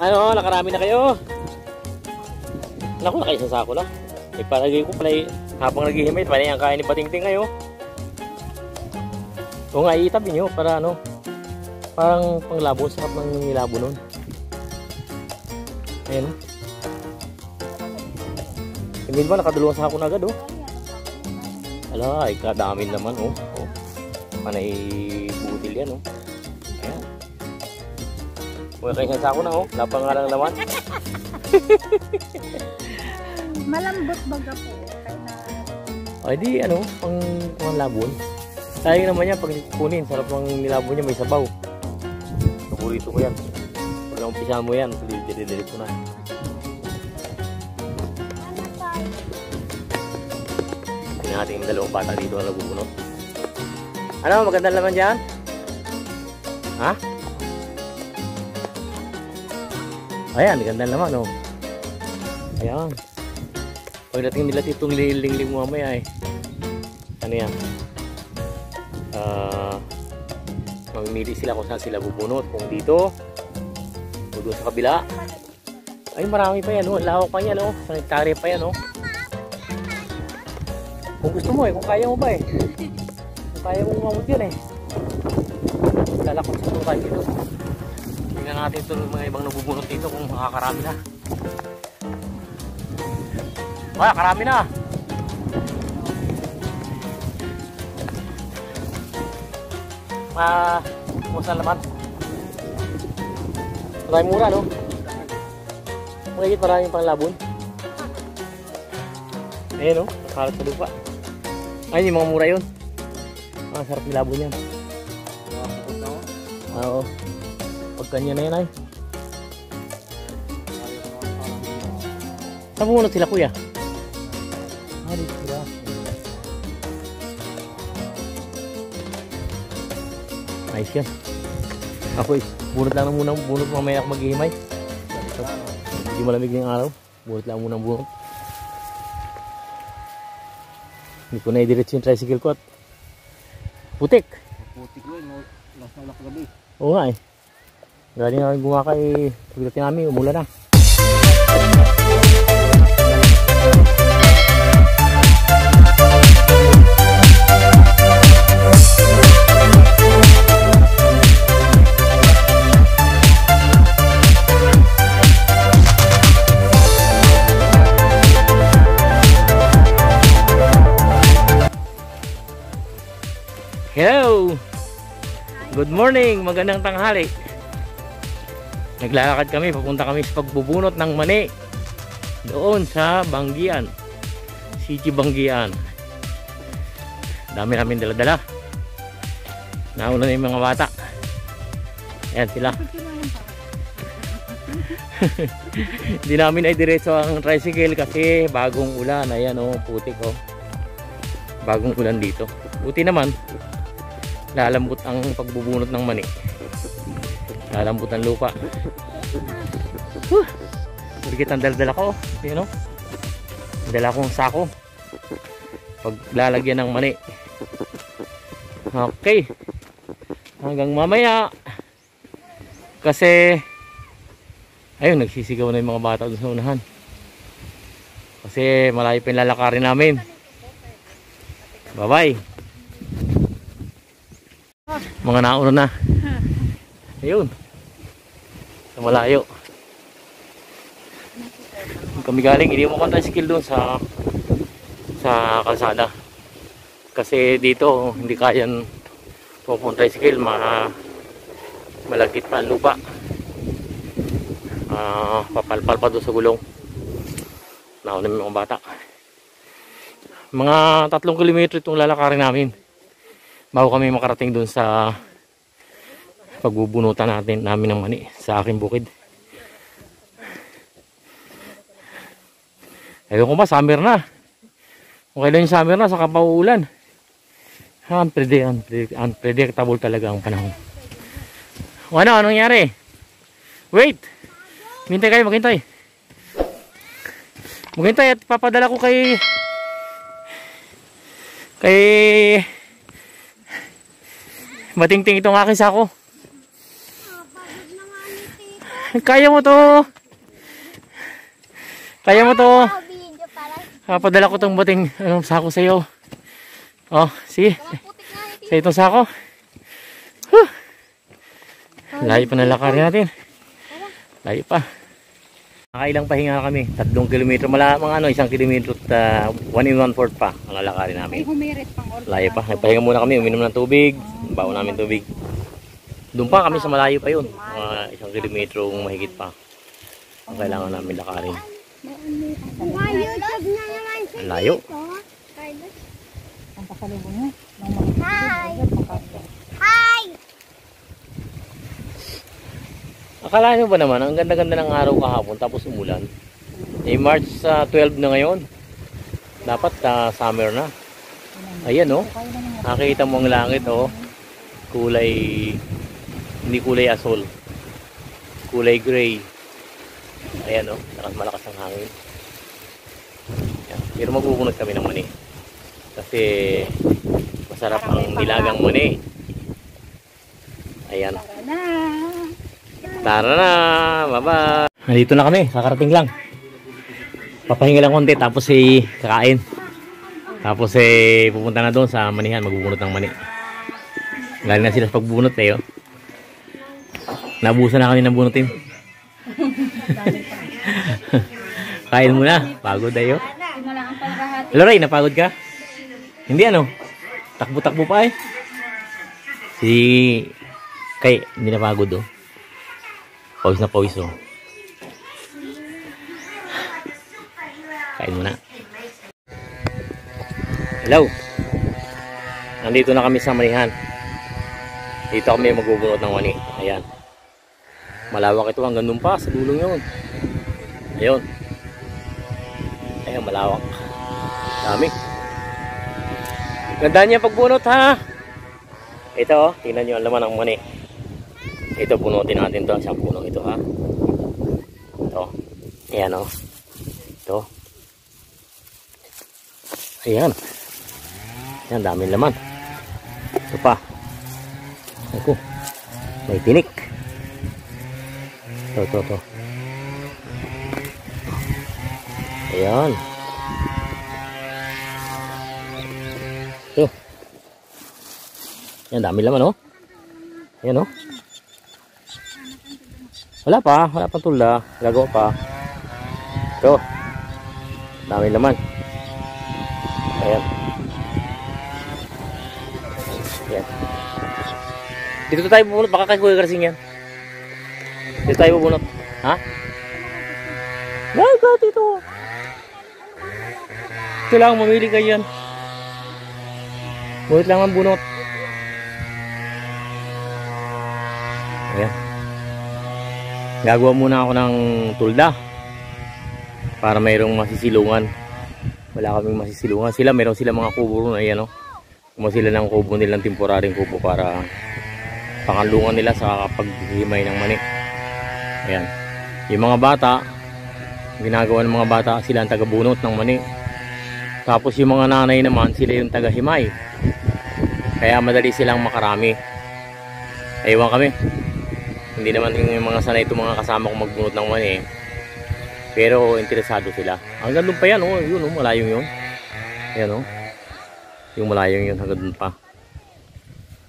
Ano, nakarami na kayo. Naku, nakaisa sako na. Ipalagay ko pala eh, habang naghihimay, pala yung kain ni Patingting kayo. O nga, iitabi nyo para ano, parang panglabo, sarap ng nilabo nun. Ayan. Hindi ba nakadalawang sako na agad oh. Ala, ay kadami naman oh. oh. Panay butil yan oh. Huwag kayo isang sako na oh. Lapang nga lang naman. Malambot baga po. Ay di ano, pang pang labon. Sayang naman yan pag kunin. Sarap ng nilabon niya may sabaw. Paborito ko yan. Pag umpisa mo yan, dili-dili ko na. Tingnan natin yung dalawang bata dito na nagbubunot. Ano, maganda naman dyan? Ha? Ayan, ganda naman, oh. Ayan. Pagdating nila dito, nililingling mo mamaya, eh. Ano yan? Ah, mamimili sila kung saan sila bubunot. Kung dito, o doon sa kabila. Ay, marami pa yan, oh. Lawak pa yan, oh. Sa hektare pa yan, oh. Kung gusto mo eh, kung kaya mo ba eh. Kung kaya mo umamot yun eh. Lalakot sa mga dito. Natin ito mga ibang nabubunot dito kung makakarami na. Wala, karami na. Ah, kumusta naman? Maraming mura, no? Magigit maraming panglabon. Ayan, no? Nakalat sa lupa. Ay, yung mga mura yun. Ah, sarap yung labo niyan. Oo. Pag kanya na yan ay. Saan pumunod sila kuya? Ah, dito sila. Nice yan. Ako eh, bunot lang na muna, bunot mamaya ako maghihimay. Hindi malamig yung araw. Bunot lang muna bunot. Hindi ko na i-diretso yung tricycle ko at putik. Putik mo, no, nasa ulak gabi. Oo nga eh. Galing nga gumakay, pagdating namin, umulan na. Hello! Good morning, magandang tanghali. Naglalakad kami, papunta kami sa pagbubunot ng mani. Doon sa Banggian. City Banggian. Dami namin dala-dala. Nauna na yung mga bata. Ayan sila. Hindi namin ay diretso ang tricycle kasi bagong ulan. Ayan o, oh, putik o. Oh. Bagong ulan dito. Buti naman, lalambot ang pagbubunot ng mani lalambot ang lupa. Huh. Bigit ang daldala ko you know? dala kong sako. Pag lalagyan ng mani. Okay. Hanggang mamaya. Kasi ayun nagsisigaw na yung mga bata doon sa unahan. Kasi malayo pa yung lalakarin namin. Bye bye mga nauna na ayun. Sa malayo. Kami galing hindi mo tricycle doon sa sa kalsada. Kasi dito hindi kayan pupunta tricycle ma malagkit pa ang lupa. Uh, papalpal pa doon sa gulong. Nauna mga bata. Mga tatlong kilometro itong lalakarin namin bago kami makarating doon sa pagbubunutan natin namin ng mani sa aking bukid. Ayun ko ba summer na? Kung kailan yung summer na saka pa uulan. Unpredict, unpredictable talaga ang panahon. O ano anong nangyari? Wait! Maghintay kayo maghintay. Maghintay at papadala ko kay kay matingting itong aking sako Kaya mo to. Kaya mo to. Para Papadala ko tong buting anong sako sa iyo. Oh, sige. Sa itong sako. Huh. Layo pa na lakarin natin. Layo pa. Nakailang pahinga kami. Tatlong kilometro. Mala, mga ano, isang kilometro at uh, one in one fourth pa ang lalakarin namin. Layo pa. Nagpahinga muna kami. Uminom ng tubig. Baon namin tubig. Doon pa kami sa malayo pa yun. Mga isang kilometro mahigit pa. Ang kailangan namin lakarin. Ang layo. Ang pasalubong niya. Hi! Hi! Akala nyo ba naman, ang ganda-ganda ng araw kahapon tapos umulan. Eh, March sa 12 na ngayon. Dapat ah, summer na. Ayan oh. Nakikita mo ang langit oh. Kulay, hindi kulay asol. Kulay gray. Ayan oh. Lakas malakas ang hangin. Ayan. Pero magbubunot kami ng mani. Kasi masarap ang nilagang mani. Ayan. Tara na, bye-bye. Nandito na kami, kakarating lang. Papahinga lang konti, tapos eh, kakain. Tapos eh, pupunta na doon sa manihan, magbubunot ng mani. Galing na sila sa pagbunot eh, oh. Nabusan na kami ng bunutin. Kain muna, pagod ayo. Loray, napagod ka? Hindi ano? Takbo-takbo pa eh. Si Kay, hindi napagod oh. Pawis na pawis oh. Kain muna. Hello. Nandito na kami sa Manihan. Dito kami magbubunot ng wani. Ayan. Malawak ito hanggang doon pa sa dulong yun. Ayun. Ayan, malawak. Dami. Ganda niya pagbunot ha. Ito oh, tingnan niyo ang laman ng mani. Ito bunutin natin to, isang puno ito ha. Ito. Ayan oh. Ito. Ayan. Ayan, daming laman. Ito pa. Ako. May tinik. Ito, ito, ito. Ayan. Ito. Yan, dami laman, oh. Ayan, oh. Wala pa. Wala pa tula. Gagawa pa. Ito. Dami laman. Ayan. Ayan. Dito tayo bubunot. Baka kay Kuya Garsing yan. Dito tayo bubunot. Ha? Ay, ka dito. Kailangan mamili kayo yan. Bunot lang ang bunot. Ayan. Gagawa muna ako ng tulda. Para mayroong masisilungan. Wala kaming masisilungan. Sila, mayroong sila mga kubo ron. Ayan o. Kumuha sila ng kubo nilang temporaring kubo para pakanlungan nila sa paghihimay ng mani. Ayan. Yung mga bata, ginagawa ng mga bata sila ang tagabunot ng mani. Tapos yung mga nanay naman, sila yung tagahimay. Kaya madali silang makarami. Ewan kami. Hindi naman yung mga sanay itong mga kasama kong magbunot ng mani. Pero interesado sila. Hanggang doon pa yan, oh. Yun, oh. Malayong yun. Ayan, oh. Yung malayong yun hanggang doon pa.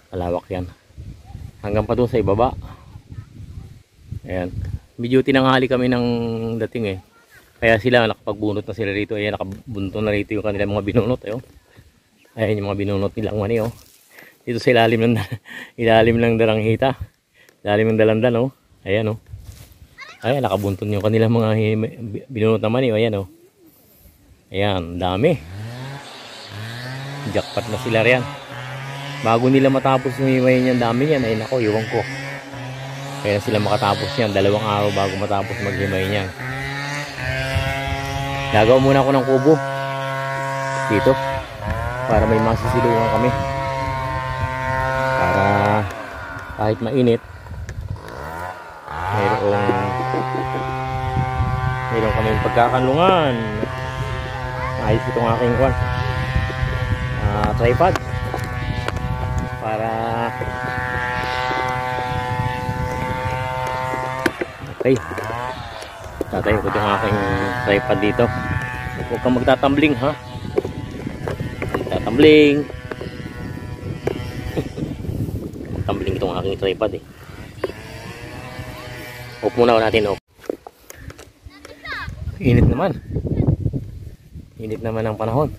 Malawak yan. Hanggang pa doon sa ibaba. Ayan. Medyo tinanghali kami ng dating eh. Kaya sila nakapagbunot na sila rito. Ayan, nakabunto na rito yung kanilang mga binunot. Ayan. Ayan yung mga binunot nilang mani, oh. Dito sa ilalim ng ilalim ng daranghita. Ilalim ng dalandan, oh. Ayan, oh. Ayan, nakabunton yung kanilang mga binunot na mani, oh. Ayan, oh. Ayan, dami. Jackpot na sila riyan. Bago nila matapos yung himay niyan, dami niyan. Ay, nako, iwan ko. Kaya sila makatapos niyan. Dalawang araw bago matapos maghimay niyan. Gagawa muna ako ng kubo. Dito. Para may masisilungan kami. Para kahit mainit, mayroong mayroong kami pagkakanlungan. Ayos itong aking kwan. Ah, tripod. Para Okay. Tatay ko yung aking tripod dito. Huwag kang magtatambling ha. Magtatambling. Tumbling itong aking tripod eh. Off muna natin off. Init naman. Init naman ang panahon.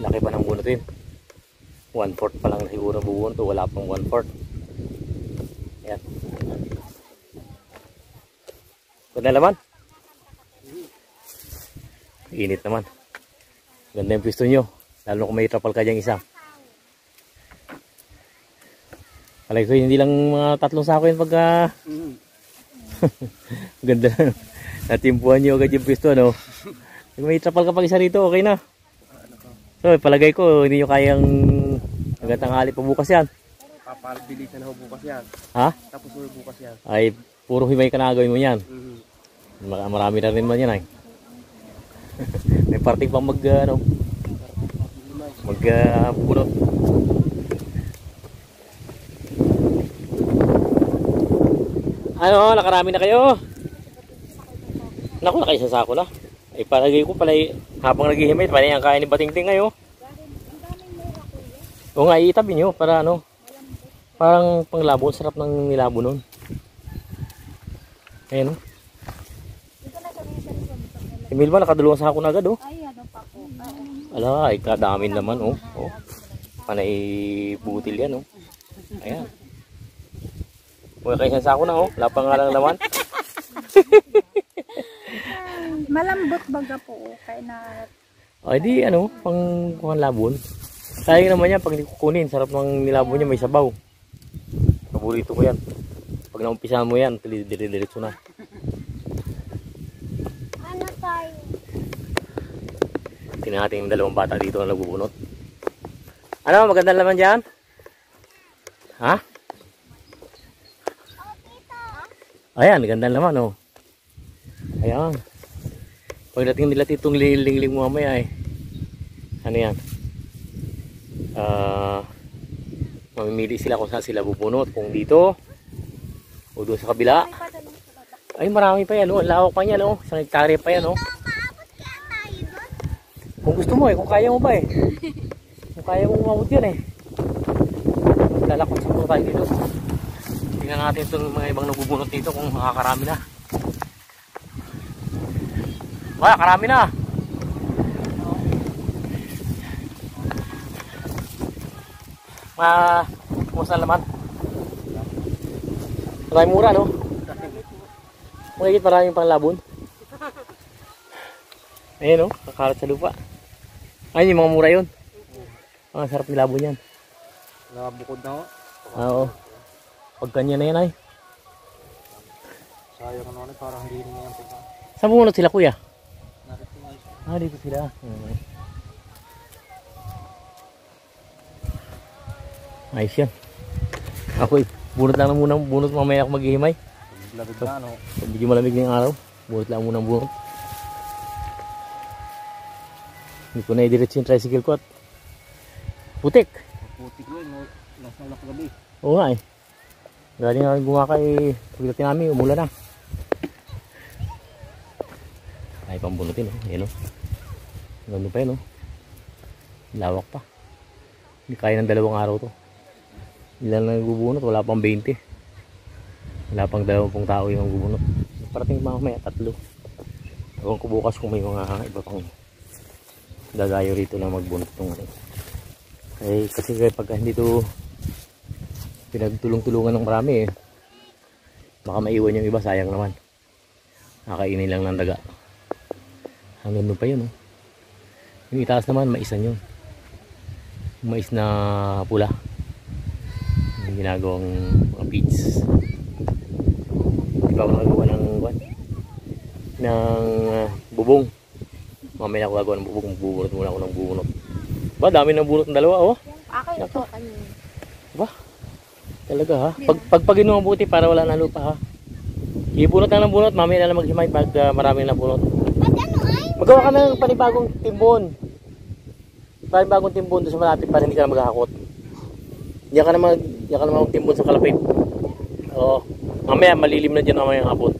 Laki pa ng bunot yun. One fourth pa lang siguro buwon to. Wala pang one fourth. Ayan. Ganda naman. Init naman. Ganda yung pisto nyo. Lalo kung may trapal ka dyan isa. Palagi ko hindi lang mga tatlong sako yun pagka Mm. ganda. Natimpuhan nyo agad yung pisto ano. Kung may trapal ka pag isa rito okay na. So palagay ko hindi nyo kayang hanggang tanghali pa bukas yan. Papabilisan ho bukas yan. Ha? Tapos ho bukas yan. Ay puro himay ka na gawin mo yan. Mm. Mar- Marami na rin man yan ay. may parting pang mag ano, mag uh, bunot. Ano, nakarami na kayo? Naku, nakaisa na. Ay, palagay ko pala, eh, habang naghihimay, pala yung kain ni Batingting ngayon. O nga, itabi nyo para ano, parang panglabo, sarap ng nilabo nun. Ayan o. Emil ba, nakadalawang sako na agad oh. Ay, ano. Ala, ay naman oh. oh. Panay butil yan oh. Ayan. Huwag kayo isang sako na oh. Lapang nga lang naman. Malambot baga po. Kaya na Ay di ano, pang kuhan labon. Sayang naman yan pag hindi kukunin. Sarap ng nilabon niya, may sabaw. Paborito ko yan. Pag naumpisahan mo yan, dire-diretso na. Ano tayo? Tingnan natin yung dalawang bata dito na nagbubunot. Ano, maganda naman dyan? Ha? Ayan, ganda naman oh. Ayan. Pagdating nila titong lilingling mo mamaya eh. Ano yan? Ah, mamimili sila kung saan sila bubunot. Kung dito o doon sa kabila. Ay, marami pa yan oh. Lawak pa yan oh. Isang hektarya pa yan oh. Kung gusto mo eh, kung kaya mo ba eh. Kung kaya mo umabot yun eh. Lalakot sa muna tayo dito. Tingnan natin itong mga ibang nabubunot dito kung makakarami na. Wala, karami na. Ma, kumusta naman? Maraming mura, no? Magigit maraming panglabon. Ayan, no? Kakalat sa lupa. Ayun, yung mga mura yun. Ang sarap nilabon yan. Nakabukod na ho. Oo. Pag kanya na yan ay. Sayang ano parang hindi na yan. Saan bumunot sila kuya? Narito siya. Ah, dito sila. Hmm. Ayos yan. Ako eh, bunot lang na muna, bunot mamaya ako maghihimay. Labig na ano. Malamig na yung araw, bunot lang muna bunot. Hindi ko na idiretso yung tricycle ko at putik. Putik yun. no- Nasa ulak gabi. Oo nga eh. Galing nga bumakay, pagdating namin, umulan na. Ay, pambunutin oh. Ayan oh. Ganda pa yun oh. Lawak pa. Hindi kaya ng dalawang araw to. Ilan na nagbubunot? Wala pang 20. Wala pang 20 tao yung nagbubunot. Parating mamaya tatlo. Ewan ko bukas kung may mga iba pang gagayo rito na magbunot ng ano. Eh, kasi kaya pag hindi to pinagtulong-tulungan ng marami eh. Baka maiwan yung iba, sayang naman. Nakainin lang ng daga. Hanggang doon pa yun oh. Yung itaas naman, maisan yun. Mais na pula. Ginagawang mga beads. Di ba ako ng what? Ng ah, bubong. Mamaya ako gagawa ng bubong. Bubunot muna ako ng bubunot. Ba, dami ng bunot ng dalawa oh. Akin ito kanina. Talaga ha? Pag, pag pagin mo mabuti para wala na lupa ha? Ibunot lang ng bunot, mamaya na lang maghimay pag uh, marami na bunot. Magawa ka ng panibagong timbon. Panibagong timbon doon sa malapit para hindi ka na maghahakot. Diyan ka na mag, diyan ka na magtimbon sa kalapit. Oo. Mamaya malilim na dyan mamaya hapon.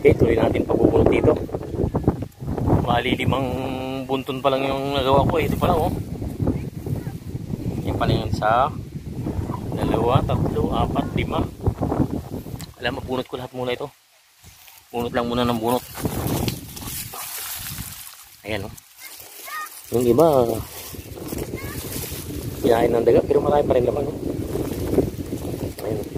Okay, tuloy natin pagbubunot dito. Malilim ang bunton pa lang yung nagawa ko. Ito pa lang oh. Yan pala yung sa dalawa, tatlo, apat, lima. Alam, mabunot ko lahat muna ito. Bunot lang muna ng bunot. Ayan oh. Yung iba, kinain ng daga, pero marami pa rin naman oh. Ayan oh.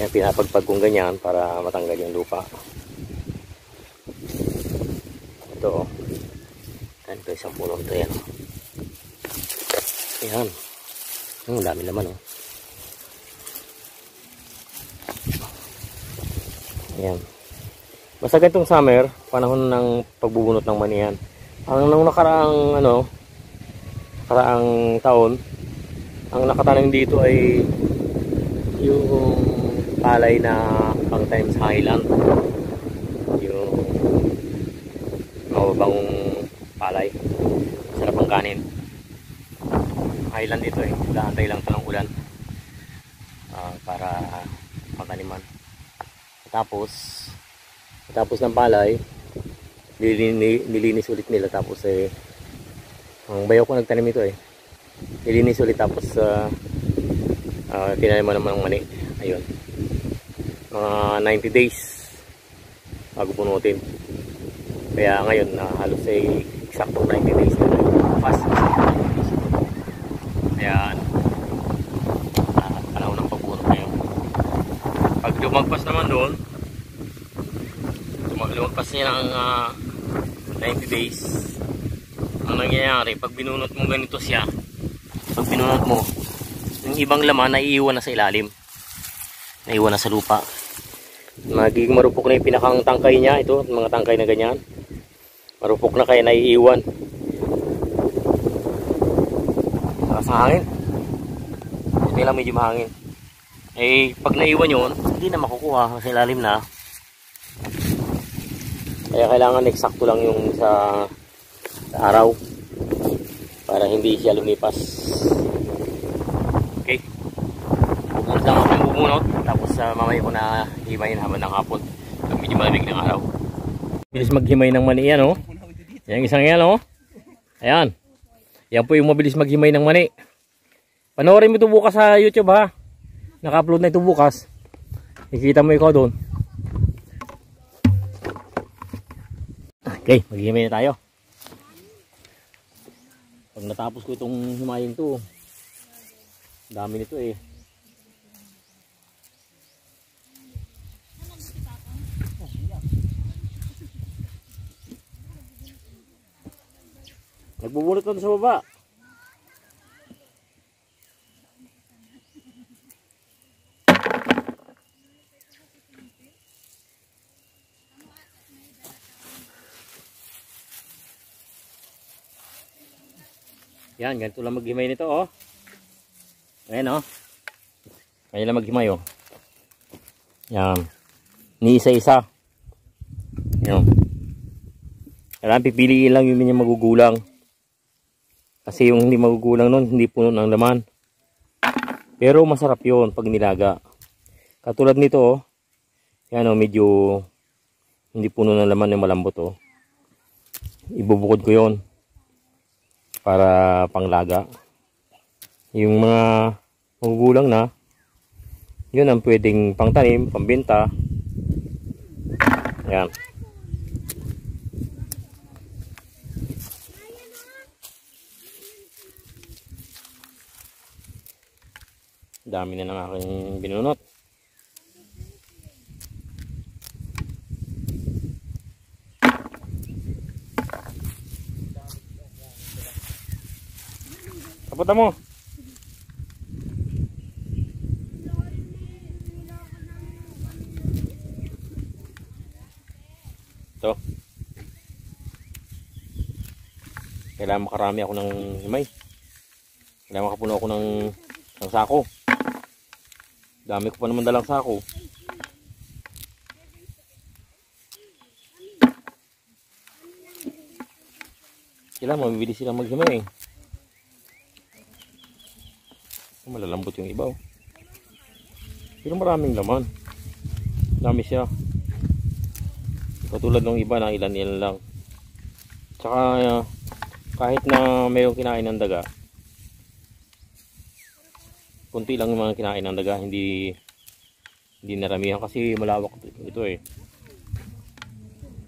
Yan, pinapagpag kong ganyan para matanggal yung lupa. Ito oh. Yan, ito isang puno ito yan. oh. Ayan. Ang dami naman oh. Ayan. Basta ganitong summer, panahon ng pagbubunot ng manihan. Ang nung nakaraang ano, nakaraang taon, ang nakatanim dito ay yung palay na pang times highland. Yung mababangong palay. Sarap ang kanin. Highland dito eh. Daantay lang ito ng ulan. Ah, para mataniman. Tapos, tapos ng palay, nilini, nilinis ulit nila. Tapos eh, ang bayaw ko nagtanim ito eh. Nilinis ulit tapos uh, uh, tinaniman naman ng mani. Ayun. Mga 90 days bago bunutin. Kaya ngayon, na halos ay eksakto 90 days na. Fast. Kaya, ah, panahon ng pagbunot ngayon. Pag lumagpas naman doon, Luma- lumagpas niya ng ah, 90 days ang nangyayari pag binunot mo ganito siya pag binunot mo yung ibang laman naiiwan na sa ilalim. Naiiwan na sa lupa. Magiging marupok na yung pinakang tangkay niya ito mga tangkay na ganyan. Marupok na kaya naiiwan. Lakas ng hangin. Buti lang medyo mahangin. Eh pag naiwan yun hindi na makukuha. Sa ilalim na kaya kailangan eksakto lang yung sa, sa araw para hindi siya lumipas. Okay. Bubunot lang ako ng bubunot tapos uh, mamaya ko na himayin habang ng hapon. Pag medyo malamig ng araw. Bilis maghimay ng mani yan oh. Yan isang yan oh. Ayan. Yan po yung mabilis maghimay ng mani. Panoorin mo ito bukas sa YouTube ha. Naka-upload na ito bukas. Ikita mo ikaw doon. Okay, maghihimay na tayo. Pag natapos ko itong himaying to, dami nito eh. Nagbubunot na sa baba. Yan, ganito lang maghimay nito, oh. Ayan, oh. Ganyan lang maghimay, oh. Yan. Ni isa-isa. Yan. Kailangan pipiliin lang yung hindi magugulang. Kasi yung hindi magugulang nun, hindi puno ng laman. Pero masarap yon pag nilaga. Katulad nito, oh. Yan, oh, medyo hindi puno ng laman yung malambot, oh. Ibubukod ko yon para panglaga. Yung mga magugulang na, yun ang pwedeng pangtanim, pambenta. Yan. Dami na ng aking binunot. Kapunta mo. Ito. Kailangan makarami ako ng himay. Kailangan makapuno ako ng, ng sako. Dami ko pa naman dalang sako. Kailangan mabibili silang maghimay eh. Malalambot yung iba oh. Pero maraming laman. Dami siya. Katulad ng iba na ilan-ilan lang. Tsaka ah, kahit na mayroong kinain ng daga, kunti lang yung mga kinain ng daga, hindi hindi naramihan kasi malawak ito eh.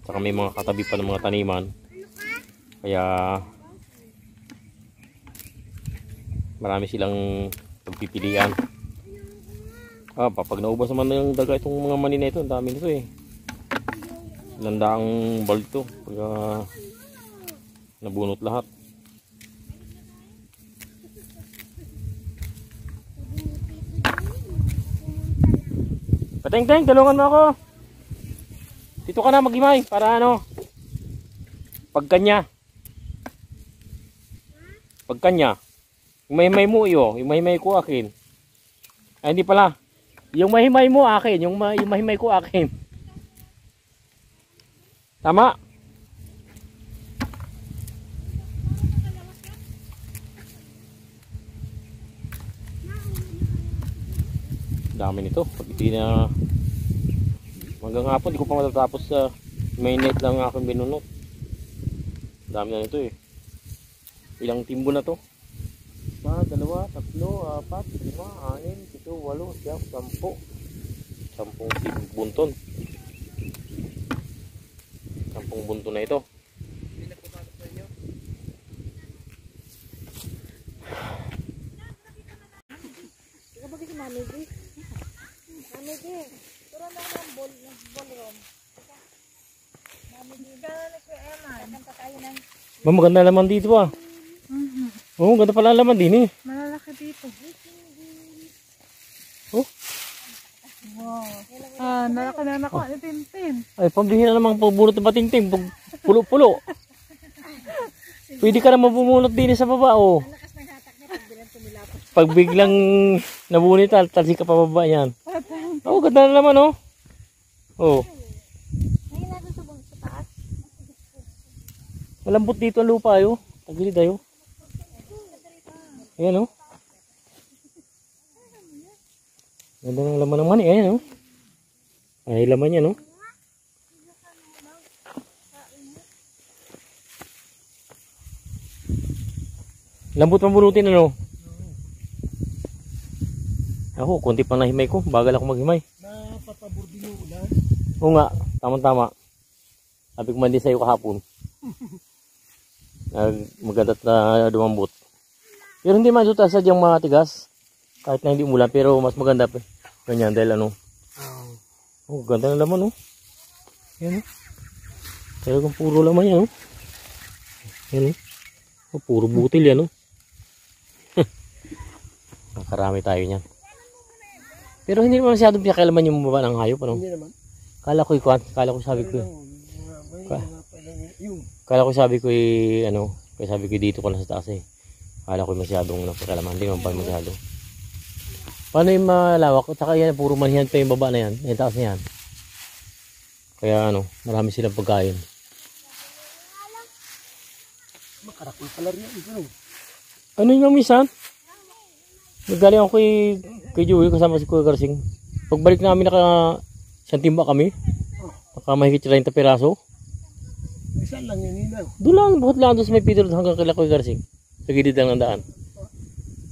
Tsaka may mga katabi pa ng mga taniman. Kaya marami silang pagpipilian. Ah, pa- pag naubos naman ng daga itong mga mani na ito, ang dami nito eh. Landaang bald to. Pag ah, nabunot lahat. Pateng-teng, tulungan mo ako. Dito ka na magimay para ano. Pagkanya. Pagkanya. Yung mahimay mo iyo, yung mahimay ko akin. Ay hindi pala. Yung mahimay mo akin, yung, ma yung mahimay ko akin. Tama. Dami nito. Pag hindi na hanggang hapon, di ko pa matatapos sa may net lang aking binunot. Dami na nito eh. Ilang timbo na to? Isa, dalawa, tatlo, apat, lima, anim, pito, walo, siyam, sampo. Sampung bunton. Sampung bunton na ito. Mami G. Mami G. Turo na ng ball, ballroom. Mami G. Gano'n na si Emma. Maganda laman dito ah. Oo, ganda pala laman din eh. Malalaki dito. Oh. Wow. Ah, nalaki na nakuha ni Tintin. Ay, pambihira namang pabunot ng batingting. Pag pulo-pulo. Pwede ka naman bumunot din sa baba, oh. Pag biglang nabunit, tal talsi ka pababa yan. Oo, oh, ganda na naman, oh. Oh, malambot dito ang lupa, ayo. Tagilid, ayo. Ayan, oh. Ganda ng laman ng mani, ayan, oh. Ay, laman yan, oh. Lambot mabunutin ano? Ako, konti pang nahimay ko. Bagal ako maghimay. Napapabor din yung ulan. Oo nga, tama-tama. Sabi ko man din sa'yo kahapon. Nag magadat na dumambot. Pero hindi man ito sadyang matigas. Kahit na hindi umulan, pero mas maganda pa. Ganyan, dahil ano. Oh, ganda na laman, oh. Yan, oh. Talagang puro laman yan, oh. Yan, oh. Oh, puro butil yan, oh. Nakarami tayo niyan. Pero hindi naman masyadong pinakailaman yung baba ng hayop, ano? Hindi naman. Kala ko ikuan, kala ko sabi ko, Yung kala ko sabi ko eh, ano, kaya sabi ko dito ko na sa taas eh. Kala ko masyadong napakalaman, hindi naman pa masyado. Paano yung malawak? Tsaka yan, puro manihan pa yung baba na yan, yung taas na yan. Kaya ano, marami silang pagkain. makarakol pala rin yung ano. Yung minsan? Nagaling ako kay, kay Joey kasama si Kuya Garsing. Pagbalik namin naka isang timba kami. Naka mahigit 30 piraso. Isa lang yun yun. Doon lang, buhat lang doon sa may Peter hanggang kay Kuya Garsing. Sa gilid lang ng daan.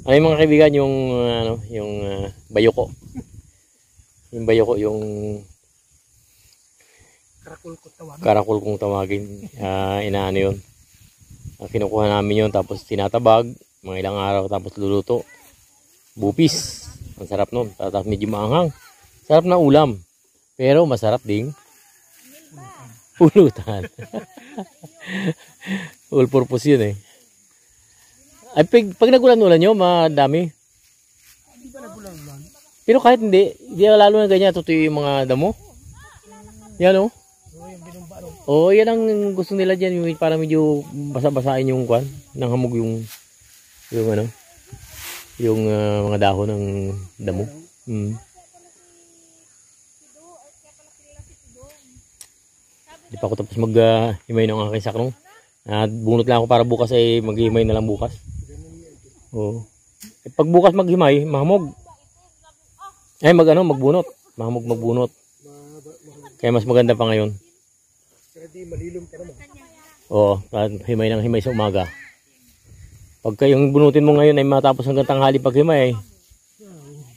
Ay mga kaibigan, yung uh, ano, yung uh, bayoko. Yung bayoko, yung Karakol ko tawag. karakol kung tawagin. Ah, inaano yun. Ah, kinukuha namin yun, tapos tinatabag, mga ilang araw, tapos luluto. Bupis. Ang sarap nun. Tapos medyo maanghang. Sarap na ulam. Pero masarap ding pulutan. All purpose yun eh. Ay, pag, pag nagulan-ulan nyo, madami. Di ba nagulang-ulan? Pero kahit hindi, hindi lalo na ganyan, totoo yung mga damo. Yan oh. Oo. Oo, yan ang gusto nila dyan, yung para medyo basa-basain yung kwan, nang hamog yung, yung ano, yung ah, mga dahon ng damo. Mm. Di pa ako tapos mag-himay ng aking saknong. At bunot lang ako para bukas ay mag-himay na lang bukas. Oo. Eh, pag bukas maghimay, mahamog. Ay, mag ano, magbunot. Mahamog magbunot. Kaya mas maganda pa ngayon. Kaya di malilom pa naman. Oo, himay ng himay sa umaga. Pagka yung bunutin mo ngayon ay matapos hanggang tanghali pag himay, ay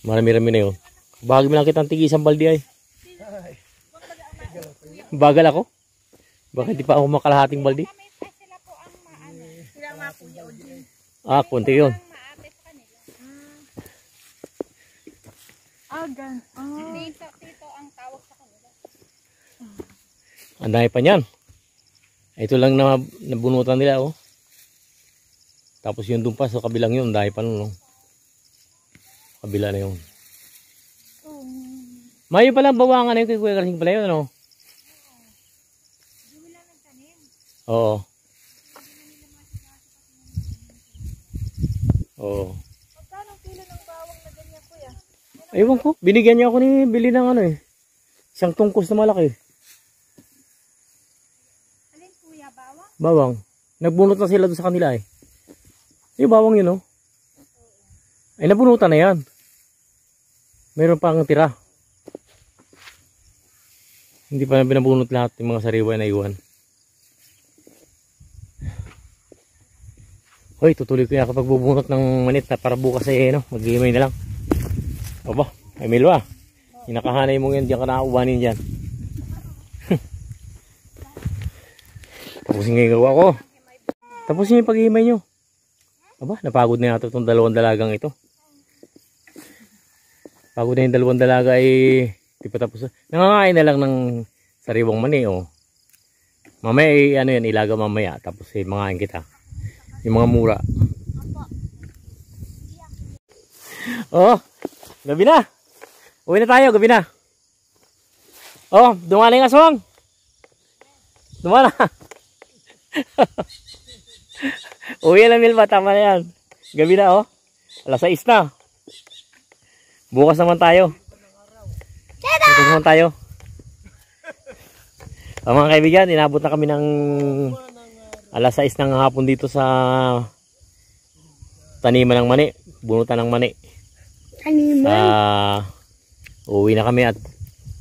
marami-rami na yun. Bahagi mo lang kitang tigi isang baldi ay. Bagal ako. Bakit di pa ako makalahating baldi? Ay, sila po ang maano. Sila nga po yun. Ah, konti yun. Ah, gan. Tito, tito ang tawag sa kanila. Ang dami pa niyan. Ito lang na nabunutan nila oh. Tapos yun dun pa sa kabilang yun, ang dami pa nun oh. Kabila na yun. Mayo pala ang bawangan na yun kay Kuya Karsing pala yun ano. Oo. Oo. Magkano kilo ng bawang na ganyan, kuya? Ewan ko, binigyan niya ako ni bili ng ano eh. Isang tungkos na malaki. Alin, kuya, bawang? Bawang. Nagbunot na sila doon sa kanila eh. Yung bawang yun oh. Ay nabunutan na yan. Meron pang tira. Hindi pa na binabunot lahat yung mga sariwa na iwan. Hoy, tutuloy ko yan kapag bubunot ng manit na para bukas ay ano, mag-iimay na lang. Aba, ay milwa. Inakahanay mo yan, diyan ka nakaubanin dyan. Tapusin nga yung gawa ko. Tapusin yung pag-iimay nyo. Aba, napagod na yata itong dalawang dalagang ito. Pagod na yung dalawang dalaga ay di pa tapos. Nangangain na lang ng sariwang mani oh. Mamaya ay ano yan, ilaga mamaya. Tapos eh, mangain kita. Yung mga mura. Oh, gabi na. Uwi na tayo, gabi na. Oh, dumala yung aswang. Dumala. Uwi na Milba, tama na yan. Gabi na oh. Alas 6 na. Bukas naman tayo. Bukas naman tayo. Ah, mga kaibigan, inabot na kami ng alas 6 ng hapon dito sa taniman ng mani. Bunutan ng mani. Sa uwi na kami at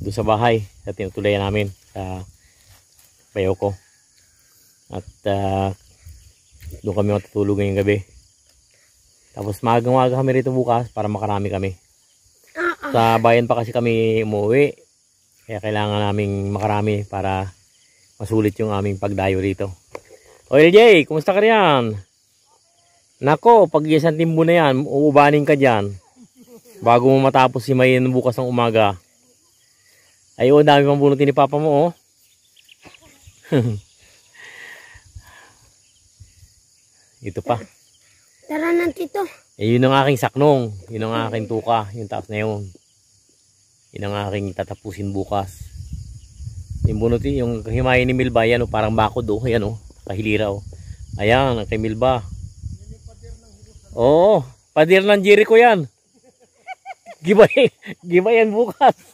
doon sa bahay sa tinutulayan namin sa Payoko. At ah, doon kami matutulog ngayong gabi. Tapos magang-maga kami rito bukas para makarami kami. Sa bayan pa kasi kami umuwi. Kaya kailangan naming makarami para masulit yung aming pagdayo rito. LJ, kumusta ka riyan? Nako, pag isang timbo na yan, uubanin ka dyan. Bago mo matapos si Mayin bukas ng umaga. Ay, oh, dami pang bunutin ni Papa mo, oh. Ito pa. Tara na, tito. Eh, yun ang aking saknong. Yun ang aking tuka. Yung taas na yun. Yun ang aking tatapusin bukas. Yung bunutin, yung himayin ni Milba, yan o, parang bakod o. Yan o, kahilira o. Ayan, ang kay Milba. Oo, padir ng Jericho yan. Gibay, gibay yan bukas.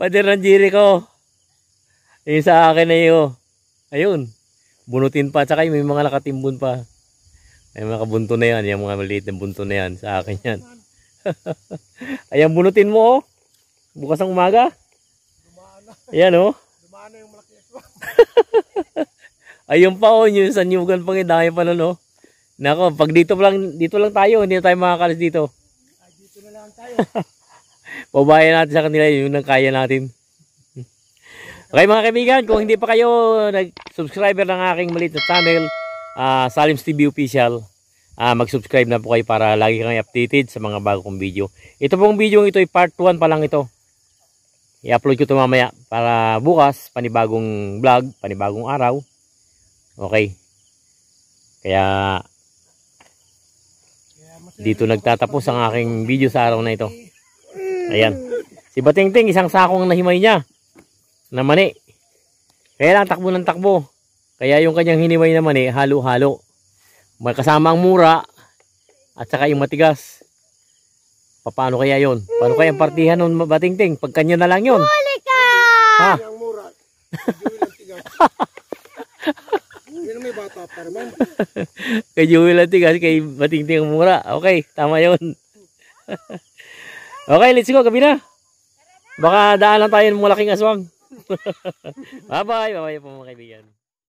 padir ng Jericho. Yung sa akin na yun. Ayun. Bunutin pa. Tsaka may mga nakatimbon pa. May mga bunto na yan. Yung mga maliit na bunto na yan. Sa akin yan. Ayan, bunutin mo oh. Bukas ng umaga. Ayan oh. Dumana yung malaki aswang. Ayun pa oh. Yung sa Nyugan pang dami pa nun oh. Nako, pag dito lang, dito lang tayo. Hindi na tayo makakalis dito. Ay, dito na lang tayo. Babayan natin sa kanila yung nang kaya natin. Okay mga kaibigan, kung hindi pa kayo nag-subscriber ng aking maliit na channel, ah Salim's TV Official, ah mag-subscribe na po kayo para lagi kang updated sa mga bago kong video. Ito pong video ito ay part 1 pa lang ito. I-upload ko ito mamaya para bukas, panibagong vlog, panibagong araw. Okay. Kaya dito nagtatapos ang aking video sa araw na ito. Ayan. Si Batingting, isang sakong nahimay niya na mani. Kaya lang takbo ng takbo. Kaya yung kanyang hinimay na mani, halo-halo. Kasama ang mura at saka yung matigas. Paano kaya yon? Paano kaya ang partihan nun Batingting? Pag kanya na lang yon. Huli ka! Ha? Yung mura. Tigas. Ang may bata. Paparman. kay Jewel natin kasi kay Batingting ang mura. Okay, tama yun. okay, let's go. Gabi na. Baka daan lang tayo ng malaking aswang. bye bye. Bye bye po mga kaibigan.